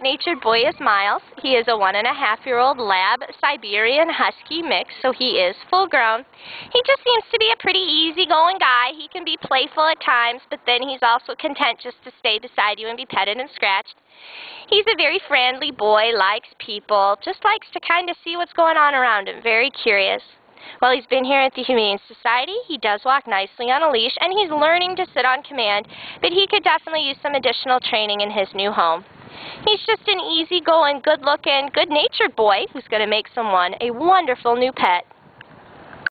great-natured boy is Myles. He is a one-and-a-half-year-old lab Siberian Husky mix, so he is full-grown. He just seems to be a pretty easygoing guy. He can be playful at times, but then he's also content just to stay beside you and be petted and scratched. He's a very friendly boy, likes people, just likes to kind of see what's going on around him, very curious. While he's been here at the Humane Society, he does walk nicely on a leash, and he's learning to sit on command, but he could definitely use some additional training in his new home. He's just an easygoing, good-looking, good-natured boy who's going to make someone a wonderful new pet.